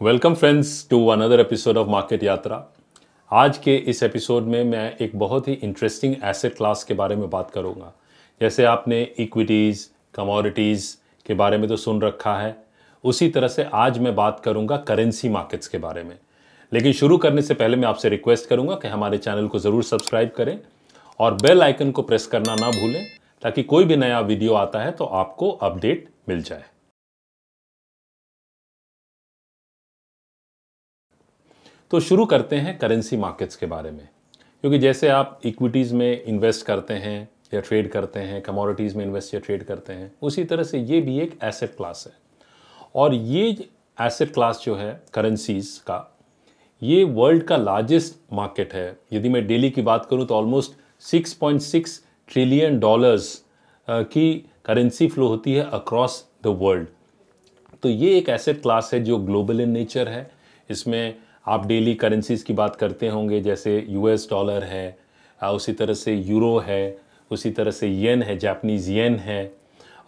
Welcome friends to another episode of market Yatra आज के इस एपिसोड में मैं एक बहुत ही इंटरेस्टिंग एसेट क्लास के बारे में बात करूँगा। जैसे आपने इक्विटीज़ कमोडिटीज़ के बारे में तो सुन रखा है। उसी तरह से आज मैं बात करूँगा करेंसी मार्केट्स के बारे में। लेकिन शुरू करने से पहले मैं आपसे रिक्वेस्ट करूँगा कि हमारे चैनल को ज़रूर सब्सक्राइब करें और बेल आइकन को प्रेस करना ना भूलें, ताकि कोई भी नया वीडियो आता है तो आपको अपडेट मिल जाए। तो शुरू करते हैं करेंसी मार्केट्स के बारे में। क्योंकि जैसे आप इक्विटीज़ में इन्वेस्ट करते हैं या ट्रेड करते हैं कमोडिटीज़ में इन्वेस्ट या ट्रेड करते हैं, उसी तरह से ये भी एक एसेट क्लास है। और ये एसेट क्लास जो है करेंसीज का, ये वर्ल्ड का लार्जेस्ट मार्केट है। यदि मैं डेली की बात करूँ तो ऑलमोस्ट 6.6 ट्रिलियन डॉलर्स की करेंसी फ्लो होती है अक्रॉस द वर्ल्ड तो ये एक एसेट क्लास है जो ग्लोबल इन नेचर है। इसमें आप डेली करेंसीज की बात करते होंगे, जैसे यूएस डॉलर है उसी तरह से यूरो है, उसी तरह से येन है जापनीज़ येन है,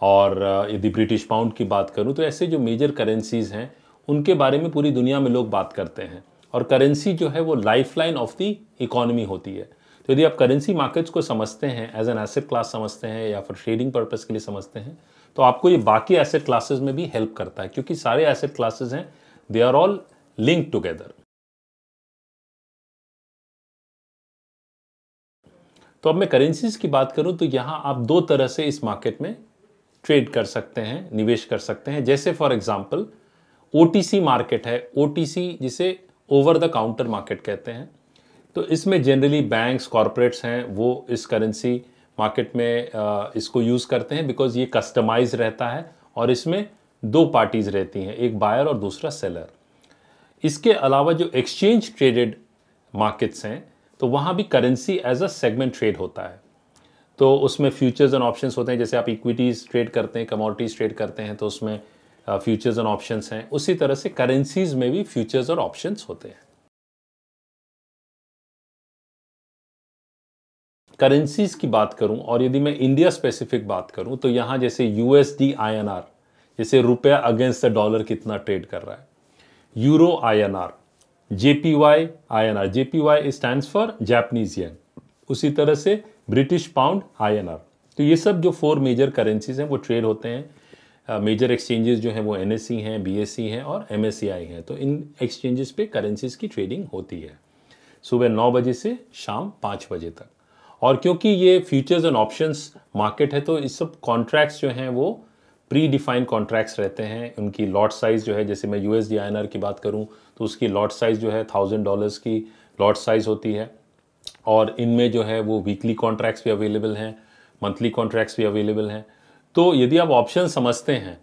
और यदि ब्रिटिश पाउंड की बात करूँ तो ऐसे जो मेजर करेंसीज़ हैं, उनके बारे में पूरी दुनिया में लोग बात करते हैं। और करेंसी जो है, वो life line of the economy होती है। तो यदि आप करेंसी मार्केट्स को समझते हैं एज एन एसेट क्लास समझते हैं, या फिर ट्रेडिंग पर्पज़ के लिए समझते हैं तो आपको ये बाकी एसेट क्लासेस में भी हेल्प करता है, क्योंकि सारे एसेट क्लासेस हैं they are all link together तो अब मैं करेंसीज की बात करूँ तो यहाँ आप दो तरह से इस मार्केट में ट्रेड कर सकते हैं, निवेश कर सकते हैं। जैसे फॉर एग्जांपल ओटीसी मार्केट है। ओटीसी जिसे ओवर द काउंटर मार्केट कहते हैं। तो इसमें जनरली बैंक्स कॉरपोरेट्स हैं, वो इस करेंसी मार्केट में इसको यूज़ करते हैं बिकॉज़ ये कस्टमाइज रहता है और इसमें दो पार्टीज़ रहती हैं, एक बायर और दूसरा सेलर इसके अलावा जो एक्सचेंज ट्रेडेड मार्केट्स हैं तो वहाँ भी currency as a segment trade होता है। तो उसमें फ्यूचर्स एंड ऑप्शंस होते हैं, जैसे आप इक्विटीज़ ट्रेड करते हैं कमोडिटीज़ ट्रेड करते हैं तो उसमें फ्यूचर्स एंड ऑप्शंस हैं। उसी तरह से करेंसीज में भी फ्यूचर्स और ऑप्शंस होते हैं। करेंसीज की बात करूँ, और यदि मैं इंडिया स्पेसिफिक बात करूँ तो यहाँ जैसे यूएसडी आईएनआर जैसे रुपया अगेंस्ट द डॉलर कितना ट्रेड कर रहा है। Euro INR JPY INR JPY stands for Japanese yen उसी तरह से ब्रिटिश पाउंड आईएनआर तो ये सब जो फोर मेजर करेंसीज हैं, वो ट्रेड होते हैं। मेजर एक्सचेंजेस जो हैं, वो एन हैं बी हैं और MSCI हैं। तो इन एक्सचेंजेस पे करेंसीज की ट्रेडिंग होती है। सुबह नौ बजे से शाम पाँच बजे तक। और क्योंकि ये फ्यूचर्स एंड ऑप्शंस मार्केट है तो इस सब कॉन्ट्रैक्ट्स जो हैं, वो प्री डिफाइंड कॉन्ट्रैक्ट्स रहते हैं। उनकी लॉट साइज़ जो है, जैसे मैं यू एस की बात करूँ तो उसकी लॉट साइज़ जो है थाउज़ेंड डॉलर्स की लॉट साइज़ होती है। और इनमें जो है वो वीकली कॉन्ट्रैक्ट्स भी अवेलेबल हैं मंथली कॉन्ट्रैक्ट्स भी अवेलेबल हैं। तो यदि आप ऑप्शन समझते हैं,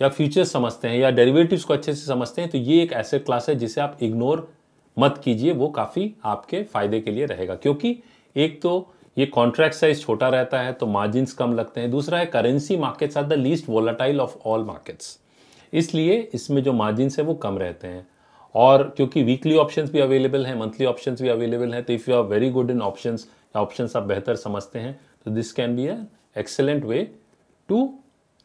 या फ्यूचर्स समझते हैं, या डेरिवेटिव्स को अच्छे से समझते हैं तो ये एक ऐसे क्लास है जिसे आप इग्नोर मत कीजिए, वो काफ़ी आपके फ़ायदे के लिए रहेगा। क्योंकि एक तो ये कॉन्ट्रैक्ट साइज़ छोटा रहता है तो मार्जिन कम लगते हैं। दूसरा है currency markets are the least volatile of all markets इसलिए इसमें जो मार्जिन है वो कम रहते हैं। और क्योंकि वीकली ऑप्शंस भी अवेलेबल हैं मंथली ऑप्शंस भी अवेलेबल हैं तो if you are very good in options options आप बेहतर समझते हैं तो this can be a excellent way to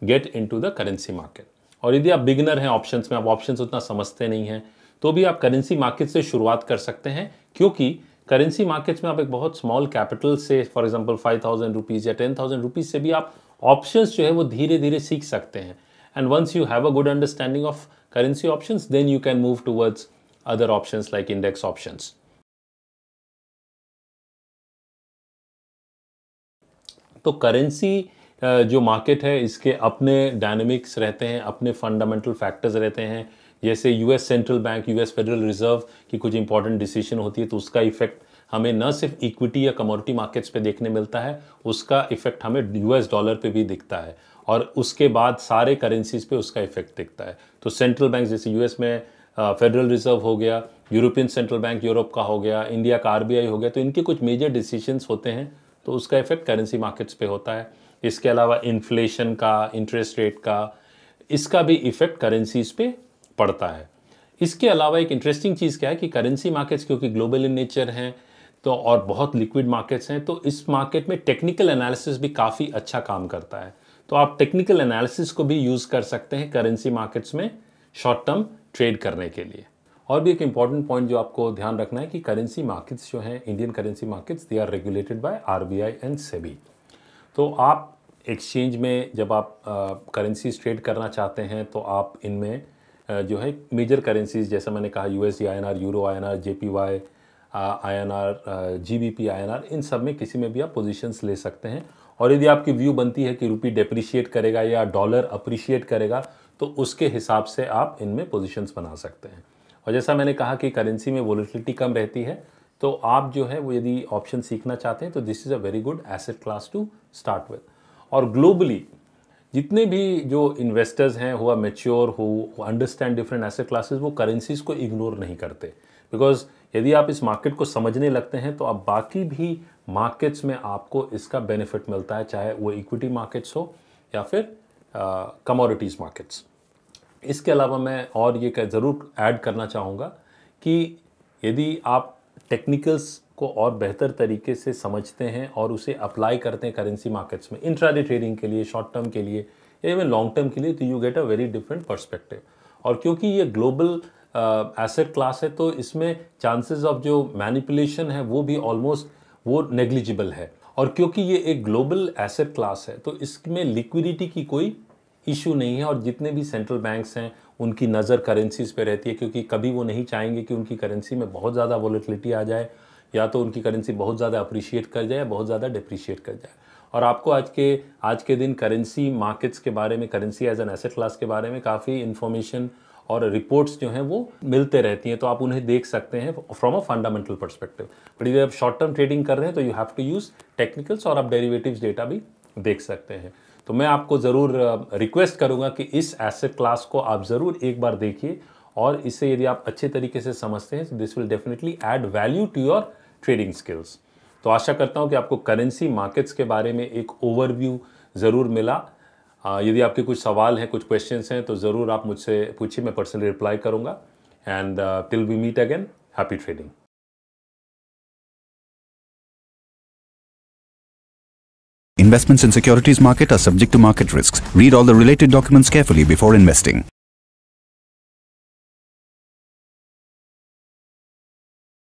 get into the currency market और यदि आप बिगनर हैं ऑप्शंस में, आप ऑप्शंस उतना समझते नहीं हैं तो भी आप करेंसी मार्केट से शुरुआत कर सकते हैं, क्योंकि करेंसी मार्केट्स में आप एक बहुत स्मॉल कैपिटल से for example five thousand rupees या टेन थाउज़ेंड रुपीज़ से भी आप ऑप्शंस जो है वो धीरे धीरे सीख सकते हैं. And once you have a good understanding of currency options, then you can move towards other options like index options. तो करेंसी जो मार्केट है इसके अपने डायनेमिक्स रहते हैं अपने फंडामेंटल फैक्टर्स रहते हैं जैसे US central bank US federal reserve की कुछ इंपॉर्टेंट डिसीज़न होती है तो उसका इफ़ेक्ट हमें न सिर्फ़ इक्विटी या कमोडिटी मार्केट्स पे देखने मिलता है उसका इफ़ेक्ट हमें यूएस डॉलर पे भी दिखता है और उसके बाद सारे करेंसीज पे उसका इफ़ेक्ट दिखता है। तो सेंट्रल बैंक जैसे यूएस में फेडरल रिज़र्व हो गया यूरोपियन सेंट्रल बैंक यूरोप का हो गया इंडिया का आरबीआई हो गया तो इनके कुछ मेजर डिसीजंस होते हैं तो उसका इफ़ेक्ट करेंसी मार्केट्स पे होता है। इसके अलावा इन्फ्लेशन का इंटरेस्ट रेट का, इसका भी इफ़ेक्ट करेंसीज पे पड़ता है। इसके अलावा एक इंटरेस्टिंग चीज़ क्या है कि करेंसी मार्केट्स क्योंकि ग्लोबल इन नेचर हैं तो और बहुत लिक्विड मार्केट्स हैं तो इस मार्केट में टेक्निकल एनालिसिस भी काफ़ी अच्छा काम करता है। तो आप टेक्निकल एनालिसिस को भी यूज़ कर सकते हैं करेंसी मार्केट्स में शॉर्ट टर्म ट्रेड करने के लिए। और भी एक इंपॉर्टेंट पॉइंट जो आपको ध्यान रखना है कि करेंसी मार्केट्स जो हैं Indian currency markets they are regulated by RBI and SEBI तो आप एक्सचेंज में जब आप करेंसी ट्रेड करना चाहते हैं तो आप इनमें जो है मेजर करेंसीज जैसा मैंने कहा U S I euro I N R J P Y I N R G B P I N R इन सब में किसी में भी आप पोजिशंस ले सकते हैं। और यदि आपकी व्यू बनती है कि रुपी डेप्रिशिएट करेगा या डॉलर अप्रिशिएट करेगा तो उसके हिसाब से आप इनमें पोजिशंस बना सकते हैं। और जैसा मैंने कहा कि करेंसी में वोलिटिलिटी कम रहती है तो आप जो है वो यदि ऑप्शन सीखना चाहते हैं तो this is a very good asset class to start with और ग्लोबली जितने भी जो इन्वेस्टर्स हैं हुआ मेच्योर हो अंडरस्टैंड डिफरेंट एसेट क्लासेस वो करेंसीज को इग्नोर नहीं करते। बिकॉज़ यदि आप इस मार्केट को समझने लगते हैं तो आप बाकी भी मार्केट्स में आपको इसका बेनिफिट मिलता है, चाहे वो इक्विटी मार्केट्स हो या फिर कमोडिटीज़ मार्केट्स इसके अलावा मैं और ये ज़रूर ऐड करना चाहूँगा कि यदि आप टेक्निकल्स को और बेहतर तरीके से समझते हैं और उसे अप्लाई करते हैं करेंसी मार्केट्स में इंट्राडे ट्रेडिंग के लिए शॉर्ट टर्म के लिए, या इवन लॉन्ग टर्म के लिए तो you get a very different perspective और क्योंकि ये ग्लोबल एसेट क्लास है तो इसमें चांसेस ऑफ़ जो मैनिपुलेशन है, वो भी ऑलमोस्ट वो नेग्लिजिबल है। और क्योंकि ये एक ग्लोबल एसेट क्लास है तो इसमें लिक्विडिटी की कोई इशू नहीं है, और जितने भी सेंट्रल बैंक्स हैं, उनकी नज़र करेंसीज पे रहती है, क्योंकि कभी वो नहीं चाहेंगे कि उनकी करेंसी में बहुत ज़्यादा वॉलिटिलिटी आ जाए, या तो उनकी करेंसी बहुत ज़्यादा अप्रिशिएट कर जाए बहुत ज़्यादा डिप्रिशिएट कर जाए। और आपको आज के आज के दिन करेंसी मार्केट्स के बारे में currency as an asset class के बारे में काफ़ी इन्फॉर्मेशन और रिपोर्ट्स जो हैं वो मिलते रहती हैं तो आप उन्हें देख सकते हैं from a fundamental perspective but यदि आप शॉर्ट टर्म ट्रेडिंग कर रहे हैं तो you have to use technicals और आप डेरिवेटिव्स डेटा भी देख सकते हैं। तो मैं आपको ज़रूर रिक्वेस्ट करूँगा कि इस एसेट क्लास को आप ज़रूर एक बार देखिए और इसे यदि आप अच्छे तरीके से समझते हैं तो this will definitely add value to your trading skills तो आशा करता हूँ कि आपको करेंसी मार्केट्स के बारे में एक ओवरव्यू ज़रूर मिला। यदि आपके कुछ सवाल हैं कुछ क्वेश्चन हैं तो ज़रूर आप मुझसे पूछिए मैं पर्सनली रिप्लाई करूँगा and till we meet again happy trading Investments in securities market are subject to market risks. Read all the related documents carefully before investing.